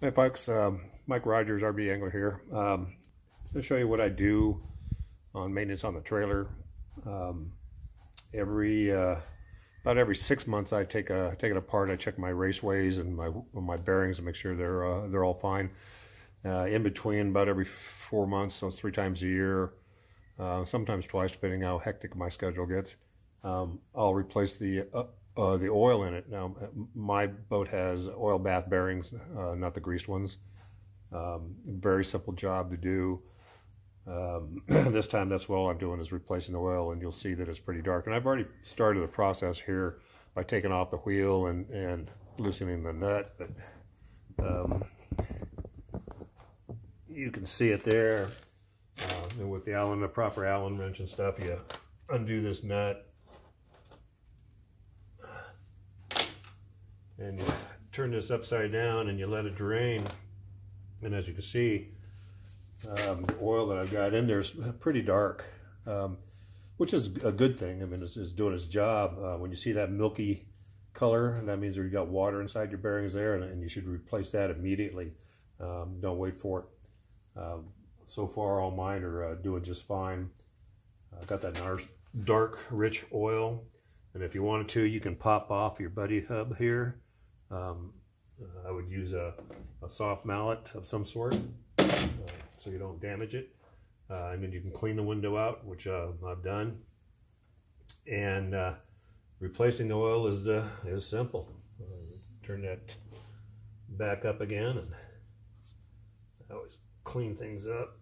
Hey folks, um, Mike Rogers, RB Angler here. Um, to show you what I do on maintenance on the trailer. Um, every uh, about every six months, I take a take it apart. I check my raceways and my my bearings and make sure they're uh, they're all fine. Uh, in between, about every four months, so three times a year, uh, sometimes twice, depending how hectic my schedule gets. Um, I'll replace the uh, the oil in it. Now, my boat has oil bath bearings, uh, not the greased ones. Um, very simple job to do. Um, this time, that's all I'm doing is replacing the oil, and you'll see that it's pretty dark. And I've already started the process here by taking off the wheel and, and loosening the nut. But um, you can see it there. Uh, and with the Allen, the proper Allen wrench and stuff, you undo this nut and you turn this upside down and you let it drain. And as you can see um, the oil that I've got in there is pretty dark um, which is a good thing. I mean it's, it's doing its job. Uh, when you see that milky color that means you've got water inside your bearings there and, and you should replace that immediately. Um, don't wait for it. Um, so far all mine are uh, doing just fine. I've got that dark rich oil. And if you wanted to you can pop off your buddy hub here um, I would use a, a, soft mallet of some sort uh, so you don't damage it. Uh, and then you can clean the window out, which uh, I've done. And replacing the oil is, is simple. Turn that back up again and I always clean things up.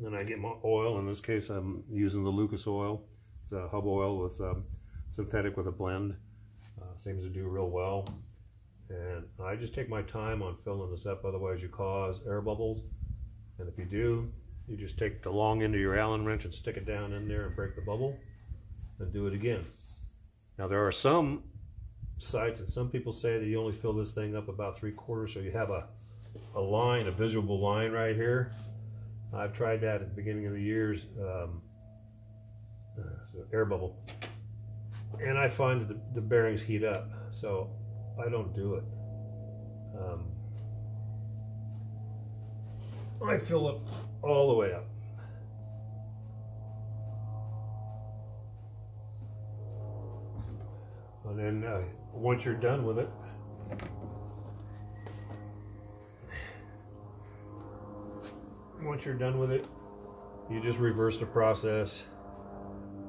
Then I get my oil. In this case, I'm using the Lucas oil. It's a hub oil with um, synthetic with a blend. Uh, seems to do real well. And I just take my time on filling this up, otherwise you cause air bubbles. And if you do, you just take the long end of your Allen wrench and stick it down in there and break the bubble, and do it again. Now there are some sites and some people say that you only fill this thing up about three quarters, so you have a, a line, a visible line right here. I've tried that at the beginning of the years, um, uh, air bubble and I find that the, the, bearings heat up, so I don't do it. Um, I fill it all the way up. And then uh, once you're done with it, once you're done with it, you just reverse the process.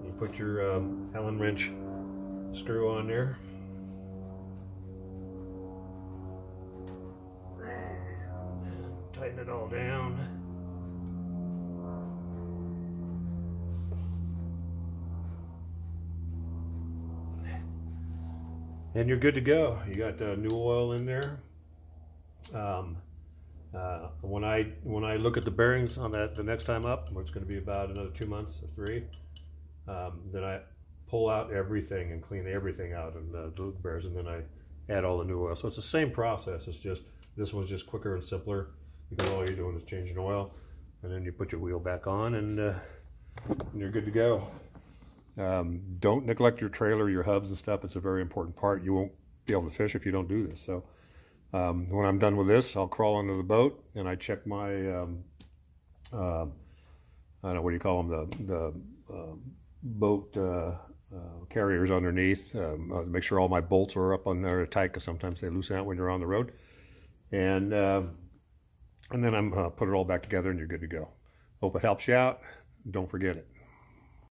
You put your um, Allen wrench screw on there. tighten it all down. And you're good to go. You got uh, new oil in there. Um, uh, when I when I look at the bearings on that the next time up, which is going to be about another two months or three, um, then I pull out everything and clean everything out and uh, the bears, and then I add all the new oil. So it's the same process. It's just this one's just quicker and simpler because all you're doing is changing oil, and then you put your wheel back on, and, uh, and you're good to go. Um, don't neglect your trailer, your hubs and stuff. It's a very important part. You won't be able to fish if you don't do this. So um, when I'm done with this, I'll crawl under the boat and I check my, um, uh, I don't know, what do you call them, the, the uh, boat uh, carriers underneath. Um, uh, make sure all my bolts are up on there tight because sometimes they loosen out when you're on the road. And uh, and then I'm uh, put it all back together and you're good to go. Hope it helps you out. Don't forget it.